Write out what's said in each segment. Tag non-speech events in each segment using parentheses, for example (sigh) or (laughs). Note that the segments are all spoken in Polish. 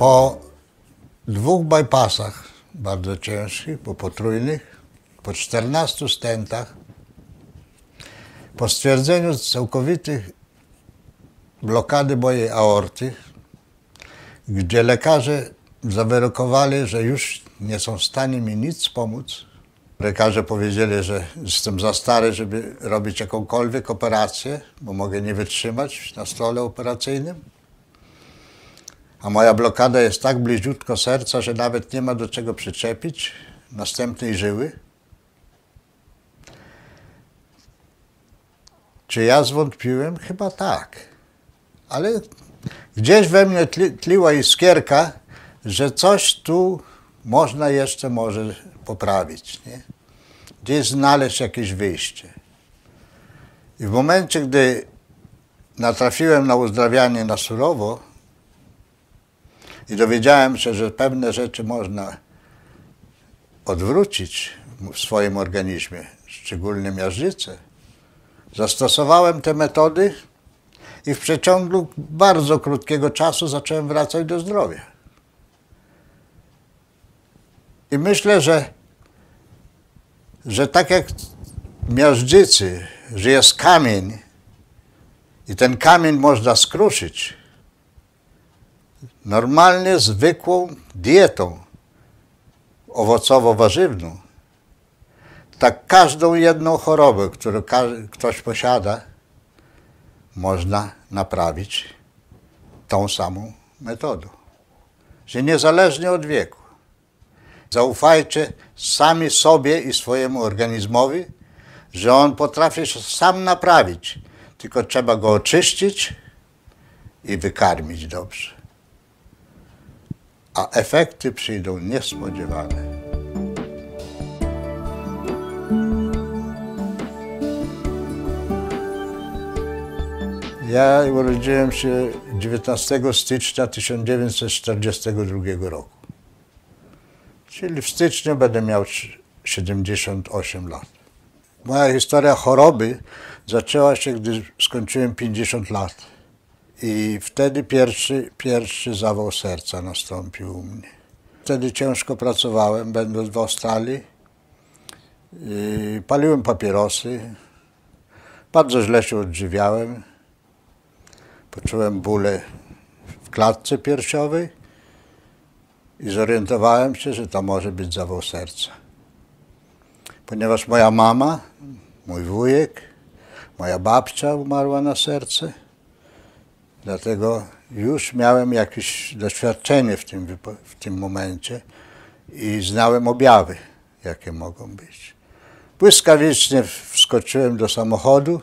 Po dwóch bypassach, bardzo ciężkich, po potrójnych, po 14 stentach, po stwierdzeniu całkowitej blokady mojej aorty, gdzie lekarze zawyrokowali, że już nie są w stanie mi nic pomóc. Lekarze powiedzieli, że jestem za stary, żeby robić jakąkolwiek operację, bo mogę nie wytrzymać na stole operacyjnym. A moja blokada jest tak bliziutko serca, że nawet nie ma do czego przyczepić następnej żyły. Czy ja zwątpiłem? Chyba tak. Ale gdzieś we mnie tli, tliła iskierka, że coś tu można jeszcze może poprawić. Nie? Gdzieś znaleźć jakieś wyjście. I w momencie, gdy natrafiłem na uzdrawianie na surowo i dowiedziałem się, że pewne rzeczy można odwrócić w swoim organizmie, szczególnie miażdżyce, zastosowałem te metody i w przeciągu bardzo krótkiego czasu zacząłem wracać do zdrowia. I myślę, że, że tak jak w miażdżycy, że jest kamień i ten kamień można skruszyć normalnie zwykłą dietą owocowo-warzywną, tak każdą jedną chorobę, którą ktoś posiada, można naprawić tą samą metodą. Że niezależnie od wieku. Zaufajcie sami sobie i swojemu organizmowi, że on potrafi się sam naprawić. Tylko trzeba go oczyścić i wykarmić dobrze. A efekty przyjdą niespodziewane. Ja urodziłem się 19 stycznia 1942 roku. Czyli w styczniu będę miał 78 lat. Moja historia choroby zaczęła się, gdy skończyłem 50 lat. I wtedy pierwszy, pierwszy zawał serca nastąpił u mnie. Wtedy ciężko pracowałem, będąc w Australii. I paliłem papierosy. Bardzo źle się odżywiałem. Poczułem bóle w klatce piersiowej i zorientowałem się, że to może być zawał serca. Ponieważ moja mama, mój wujek, moja babcia umarła na serce, dlatego już miałem jakieś doświadczenie w tym, w tym momencie i znałem objawy, jakie mogą być. Błyskawicznie wskoczyłem do samochodu,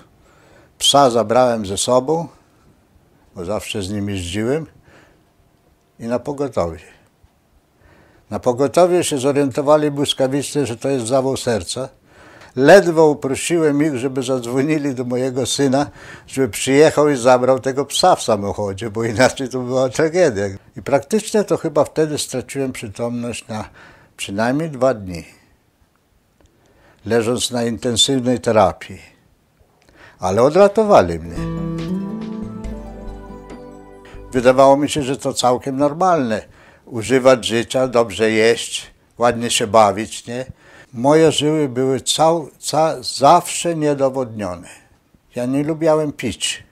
psa zabrałem ze sobą, bo zawsze z nim jeździłem i na pogotowie. Na pogotowie się zorientowali błyskawicznie, że to jest zawał serca. Ledwo uprosiłem ich, żeby zadzwonili do mojego syna, żeby przyjechał i zabrał tego psa w samochodzie, bo inaczej to była tragedia. I praktycznie to chyba wtedy straciłem przytomność na przynajmniej dwa dni, leżąc na intensywnej terapii. Ale odratowali mnie. Wydawało mi się, że to całkiem normalne używać życia, dobrze jeść, ładnie się bawić, nie? Moje żyły były cał, ca, zawsze niedowodnione. Ja nie lubiałem pić.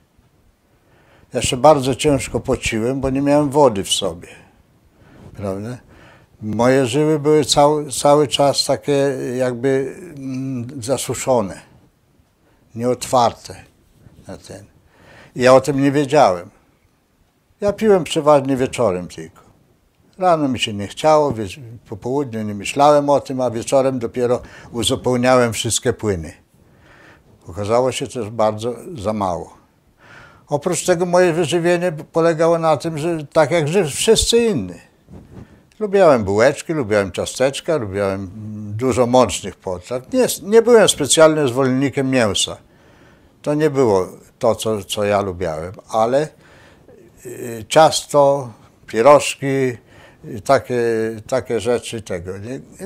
Ja się bardzo ciężko pociłem, bo nie miałem wody w sobie. Prawda? Moje żyły były cały, cały czas takie jakby mm, zasuszone, nieotwarte na ten. Ja o tym nie wiedziałem. Ja piłem przeważnie wieczorem tylko. Rano mi się nie chciało, po południu nie myślałem o tym, a wieczorem dopiero uzupełniałem wszystkie płyny. Okazało się też bardzo za mało. Oprócz tego moje wyżywienie polegało na tym, że tak jak wszyscy inni. Lubiałem bułeczki, lubiałem ciasteczka, lubiałem dużo mącznych potraw. Nie, nie byłem specjalnym zwolennikiem mięsa. To nie było to, co, co ja lubiałem, ale y, ciasto, pierożki, takie, takie rzeczy tego.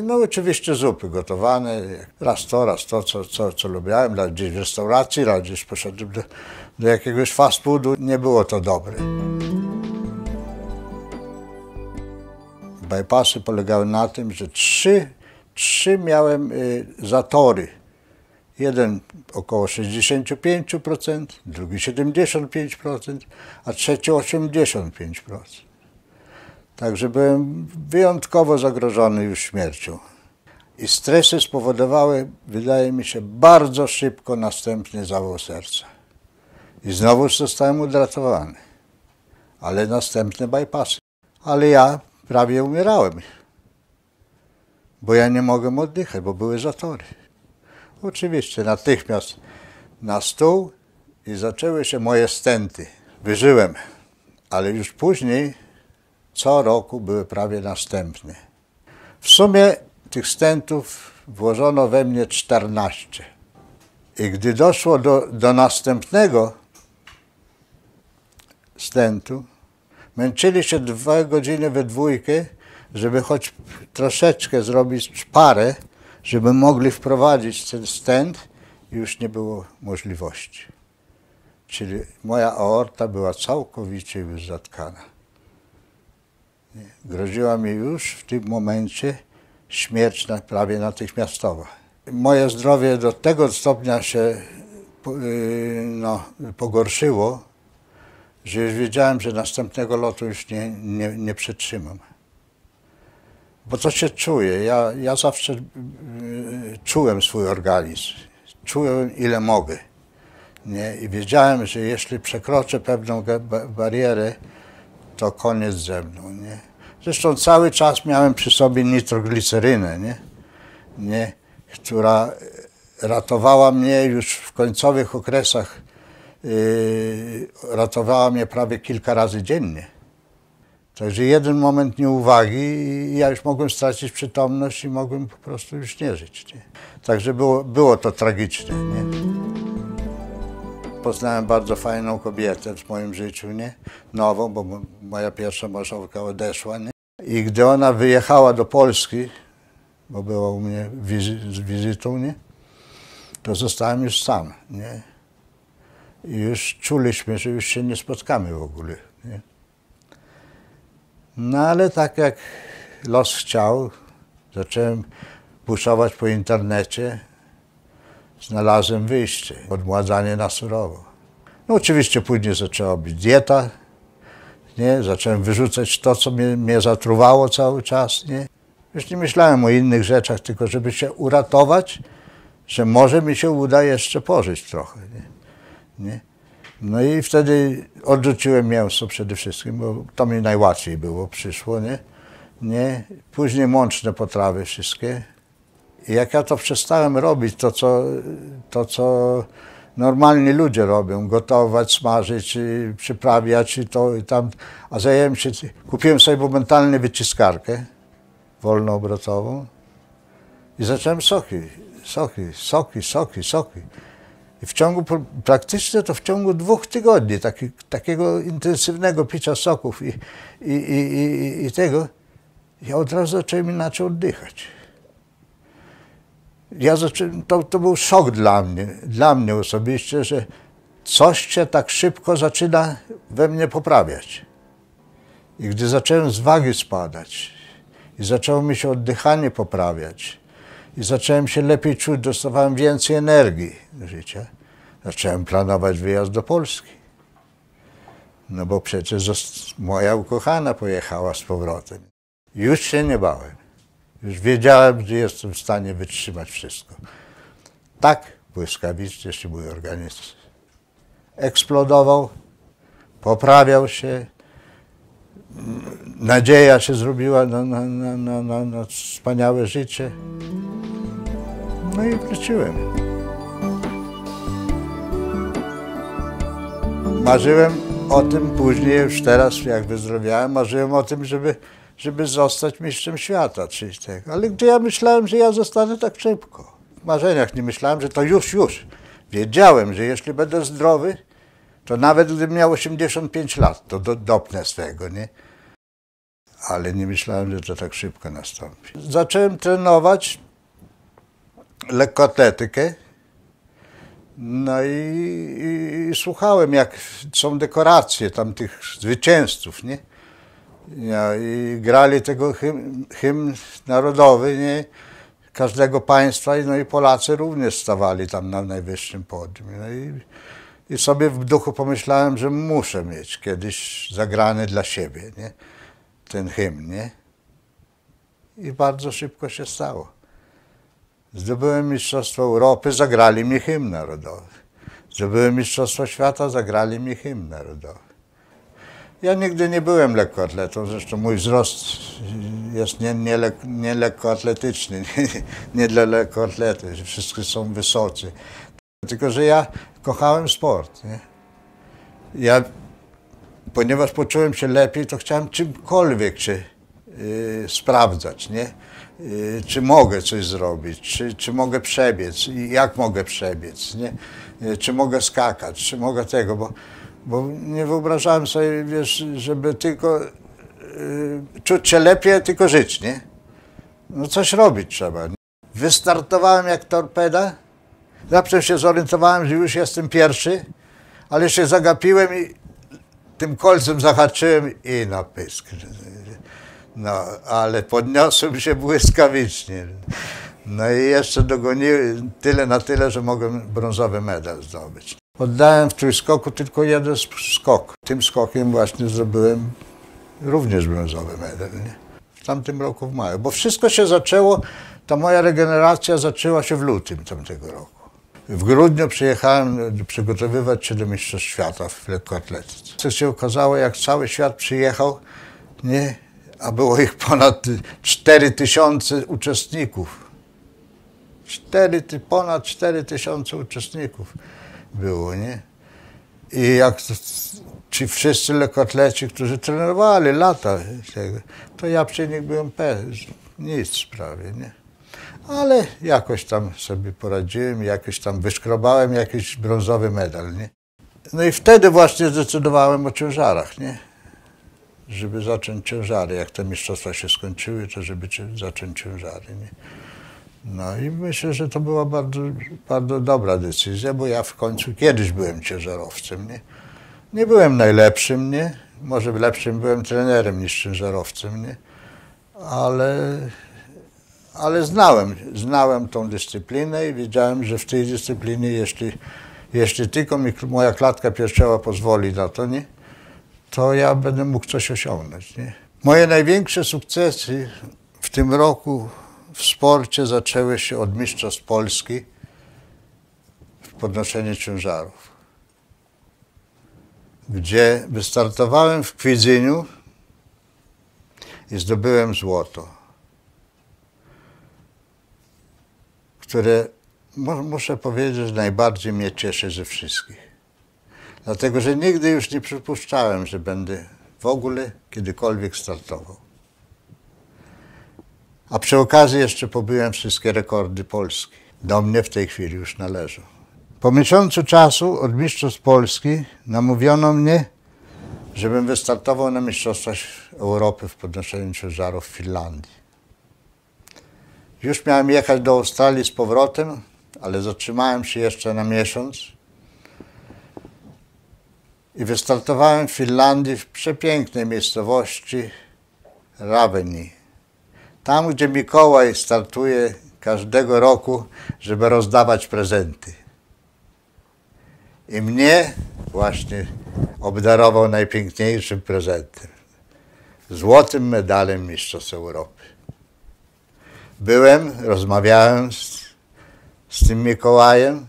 No oczywiście zupy gotowane, raz to, raz to, co, co, co lubiałem, raz gdzieś w restauracji, raz gdzieś poszedłem do, do jakiegoś fast foodu. Nie było to dobre. bypassy polegały na tym, że trzy, trzy miałem y, zatory. Jeden około 65%, drugi 75%, a trzeci 85%. Także byłem wyjątkowo zagrożony już śmiercią. I stresy spowodowały, wydaje mi się, bardzo szybko następny zawał serca. I znowu zostałem udratowany. Ale następne bypassy. Ale ja prawie umierałem. Bo ja nie mogłem oddychać, bo były zatory. Oczywiście natychmiast na stół i zaczęły się moje stenty. Wyżyłem, ale już później co roku były prawie następne. W sumie tych stentów włożono we mnie 14. I gdy doszło do, do następnego stentu, męczyli się dwa godziny we dwójkę, żeby choć troszeczkę zrobić parę, żeby mogli wprowadzić ten stent już nie było możliwości. Czyli moja aorta była całkowicie już zatkana. Groziła mi już w tym momencie śmierć prawie natychmiastowa. Moje zdrowie do tego stopnia się y, no, pogorszyło, że już wiedziałem, że następnego lotu już nie, nie, nie przetrzymam. Bo to się czuje. Ja, ja zawsze y, czułem swój organizm. Czułem, ile mogę. Nie? I wiedziałem, że jeśli przekroczę pewną barierę, to koniec ze mną. Nie? Zresztą cały czas miałem przy sobie nitroglicerynę, nie? Nie? która ratowała mnie już w końcowych okresach, yy, ratowała mnie prawie kilka razy dziennie. Także jeden moment nieuwagi i ja już mogłem stracić przytomność i mogłem po prostu już nie żyć. Nie? Także było, było to tragiczne. Nie? Poznałem bardzo fajną kobietę w moim życiu, nie? Nową, bo moja pierwsza małżonka odeszła, nie? I gdy ona wyjechała do Polski, bo była u mnie wizy z wizytą, nie? To zostałem już sam, nie? I już czuliśmy, że już się nie spotkamy w ogóle, nie? No ale tak jak los chciał, zacząłem puszować po internecie, znalazłem wyjście, odmładzanie na surowo. No oczywiście później zaczęła być dieta, nie? zacząłem wyrzucać to, co mnie, mnie zatruwało cały czas. Nie? Już nie myślałem o innych rzeczach, tylko żeby się uratować, że może mi się uda jeszcze pożyć trochę. Nie? nie? No i wtedy odrzuciłem mięso przede wszystkim, bo to mi najłatwiej było, przyszło, nie? nie? Później mączne potrawy wszystkie, jak ja to przestałem robić, to co, to co normalni ludzie robią, gotować, smażyć, przyprawiać i to i tam, a zajęłem się, kupiłem sobie momentalnie wyciskarkę wolnoobrotową i zacząłem soki, soki, soki, soki, soki. I w ciągu, praktycznie to w ciągu dwóch tygodni taki, takiego intensywnego picia soków i, i, i, i, i tego, ja od razu zacząłem inaczej oddychać ja to, to był szok dla mnie, dla mnie osobiście, że coś się tak szybko zaczyna we mnie poprawiać. I gdy zacząłem z wagi spadać i zaczęło mi się oddychanie poprawiać i zacząłem się lepiej czuć, dostawałem więcej energii do życia, zacząłem planować wyjazd do Polski. No bo przecież moja ukochana pojechała z powrotem. Już się nie bałem. Już wiedziałem, że jestem w stanie wytrzymać wszystko. Tak błyskawicznie się mój organizm eksplodował, poprawiał się, nadzieja się zrobiła na, na, na, na, na wspaniałe życie. No i wróciłem. Marzyłem o tym później, już teraz jak wyzdrowiałem, marzyłem o tym, żeby żeby zostać mistrzem świata. Czy tego. Ale gdzie ja myślałem, że ja zostanę tak szybko. W marzeniach nie myślałem, że to już, już. Wiedziałem, że jeśli będę zdrowy, to nawet gdybym miał 85 lat, to do, dopnę swego, nie? Ale nie myślałem, że to tak szybko nastąpi. Zacząłem trenować lekkoatletykę. No i, i, i słuchałem, jak są dekoracje tam tych zwycięzców, nie? Ja, I grali tego hymn, hymn narodowy, nie? Każdego państwa, no i Polacy również stawali tam na najwyższym podium. No i, I sobie w duchu pomyślałem, że muszę mieć kiedyś zagrany dla siebie, nie? Ten hymn, nie? I bardzo szybko się stało. Zdobyłem Mistrzostwo Europy, zagrali mi hymn narodowy. Zdobyłem Mistrzostwo Świata, zagrali mi hymn narodowy. Ja nigdy nie byłem lekkoatletą, zresztą mój wzrost jest nie, nie, lek, nie lekkoatletyczny, (laughs) nie, nie dla lekkoatlety, wszyscy są wysocy. Tylko, że ja kochałem sport. Nie? Ja, ponieważ poczułem się lepiej, to chciałem czymkolwiek się yy, sprawdzać, nie? Yy, czy mogę coś zrobić, czy, czy mogę przebiec, jak mogę przebiec, nie? Yy, czy mogę skakać, czy mogę tego, bo bo nie wyobrażałem sobie, wiesz, żeby tylko y, czuć się lepiej, tylko żyć, nie? No coś robić trzeba. Wystartowałem jak torpeda. Zawsze się zorientowałem, że już jestem pierwszy, ale się zagapiłem i tym kolcem zahaczyłem i na pysk. No, ale podniosłem się błyskawicznie. No i jeszcze dogoniłem tyle na tyle, że mogłem brązowy medal zdobyć. Oddałem w trójskoku tylko jeden skok. Tym skokiem właśnie zdobyłem również brązowy medal. Nie? W tamtym roku w maju. Bo wszystko się zaczęło, ta moja regeneracja zaczęła się w lutym tamtego roku. W grudniu przyjechałem przygotowywać się do Mistrzostw Świata w lekkoatletyce. Co się okazało, jak cały świat przyjechał, nie, a było ich ponad 4 tysiące uczestników. 4, ponad 4 tysiące uczestników było, nie? I jak ci wszyscy lekkoatleci, którzy trenowali lata, to ja przy nich byłem pewien, nic prawie, nie? Ale jakoś tam sobie poradziłem, jakoś tam wyszkrobałem jakiś brązowy medal, nie? No i wtedy właśnie zdecydowałem o ciężarach, nie? Żeby zacząć ciężary. Jak te mistrzostwa się skończyły, to żeby zacząć ciężary, nie? No i myślę, że to była bardzo, bardzo dobra decyzja, bo ja w końcu kiedyś byłem ciężarowcem. Nie, nie byłem najlepszym, nie? Może lepszym byłem trenerem niż ciężarowcem, nie? Ale, ale znałem, znałem tą dyscyplinę i wiedziałem, że w tej dyscyplinie, jeśli, jeśli tylko mi moja klatka piersiowa pozwoli na to, nie? to ja będę mógł coś osiągnąć. Nie? Moje największe sukcesy w tym roku w sporcie zaczęły się od mistrzostw Polski w podnoszeniu ciężarów, gdzie wystartowałem w Kwidzyniu i zdobyłem złoto, które muszę powiedzieć najbardziej mnie cieszy ze wszystkich. Dlatego, że nigdy już nie przypuszczałem, że będę w ogóle kiedykolwiek startował. A przy okazji jeszcze pobyłem wszystkie rekordy Polski. Do mnie w tej chwili już należą. Po miesiącu czasu od Mistrzostw Polski namówiono mnie, żebym wystartował na Mistrzostwach Europy w podnoszeniu ciężarów w Finlandii. Już miałem jechać do Australii z powrotem, ale zatrzymałem się jeszcze na miesiąc i wystartowałem w Finlandii w przepięknej miejscowości Raveni tam, gdzie Mikołaj startuje każdego roku, żeby rozdawać prezenty. I mnie właśnie obdarował najpiękniejszym prezentem. Złotym medalem Mistrzostw Europy. Byłem, rozmawiałem z, z tym Mikołajem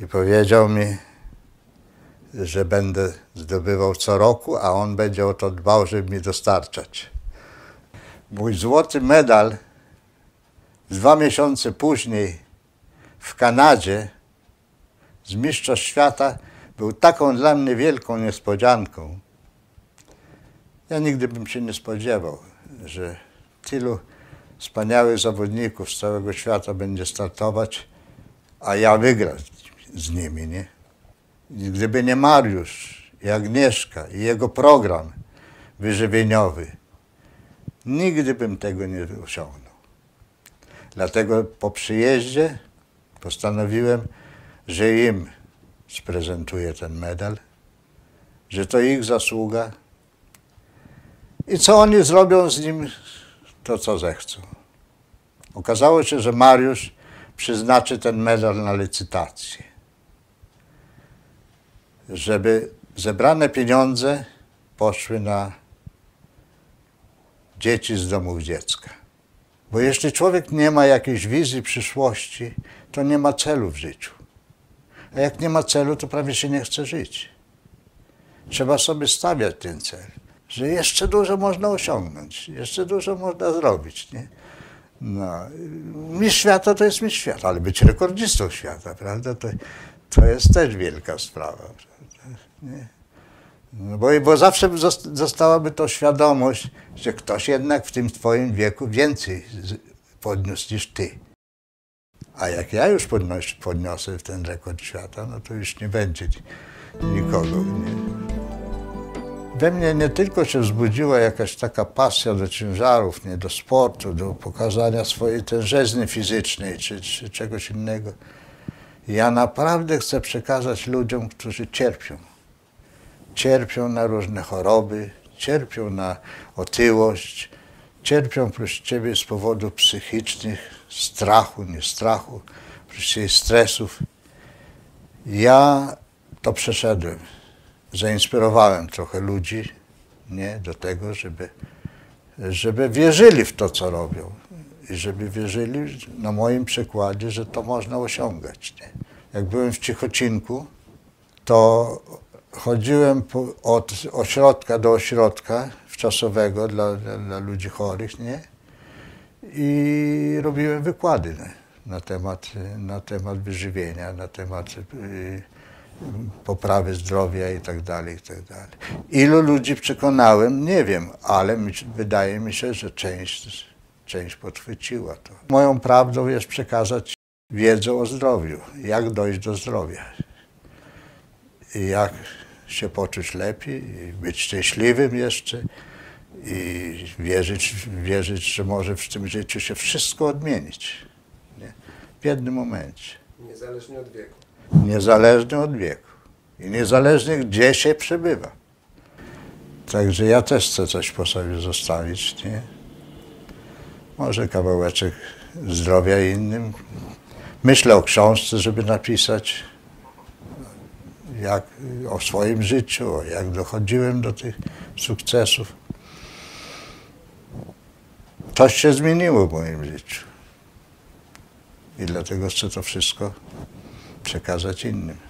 i powiedział mi, że będę zdobywał co roku, a on będzie o to dbał, żeby mi dostarczać. Mój złoty medal dwa miesiące później w Kanadzie z Mistrzostw Świata był taką dla mnie wielką niespodzianką. Ja nigdy bym się nie spodziewał, że tylu wspaniałych zawodników z całego świata będzie startować, a ja wygrać z nimi, nie? Gdyby nie Mariusz i Agnieszka i jego program wyżywieniowy, Nigdy bym tego nie osiągnął. Dlatego po przyjeździe postanowiłem, że im sprezentuję ten medal, że to ich zasługa I co oni zrobią z nim, to co zechcą. Okazało się, że Mariusz przyznaczy ten medal na licytację. Żeby zebrane pieniądze poszły na dzieci z domów dziecka. Bo jeśli człowiek nie ma jakiejś wizji przyszłości, to nie ma celu w życiu. A jak nie ma celu, to prawie się nie chce żyć. Trzeba sobie stawiać ten cel, że jeszcze dużo można osiągnąć, jeszcze dużo można zrobić. Nie? No, mistrz świata to jest mistrz świata, ale być rekordzistą świata, prawda? To, to jest też wielka sprawa. Prawda? Nie? No bo, bo zawsze zostałaby to świadomość, że ktoś jednak w tym twoim wieku więcej podniósł niż ty. A jak ja już podnos podniosę ten rekord świata, no to już nie będzie nikogo. Nie? We mnie nie tylko się wzbudziła jakaś taka pasja do ciężarów, nie, do sportu, do pokazania swojej tężyzny fizycznej czy, czy czegoś innego. Ja naprawdę chcę przekazać ludziom, którzy cierpią. Cierpią na różne choroby, cierpią na otyłość, cierpią proszę Ciebie z powodów psychicznych, strachu, nie strachu, proszę Ciebie stresów. Ja to przeszedłem. Zainspirowałem trochę ludzi nie, do tego, żeby, żeby wierzyli w to, co robią. I żeby wierzyli na moim przykładzie, że to można osiągać. Nie? Jak byłem w Cichocinku, to chodziłem po, od ośrodka do ośrodka wczasowego dla, dla, dla, ludzi chorych, nie? I robiłem wykłady nie? na temat, na temat wyżywienia, na temat y, poprawy zdrowia i tak dalej, i tak dalej. Ilu ludzi przekonałem, nie wiem, ale mi, wydaje mi się, że część, część podchwyciła to. Moją prawdą jest przekazać wiedzę o zdrowiu, jak dojść do zdrowia. Jak się poczuć lepiej, być szczęśliwym jeszcze i wierzyć, wierzyć, że może w tym życiu się wszystko odmienić. Nie? W jednym momencie. Niezależnie od wieku. Niezależnie od wieku. I niezależnie gdzie się przebywa. Także ja też chcę coś po sobie zostawić, nie? Może kawałeczek zdrowia innym. Myślę o książce, żeby napisać jak, o swoim życiu, jak dochodziłem do tych sukcesów. Coś się zmieniło w moim życiu. I dlatego chcę to wszystko przekazać innym.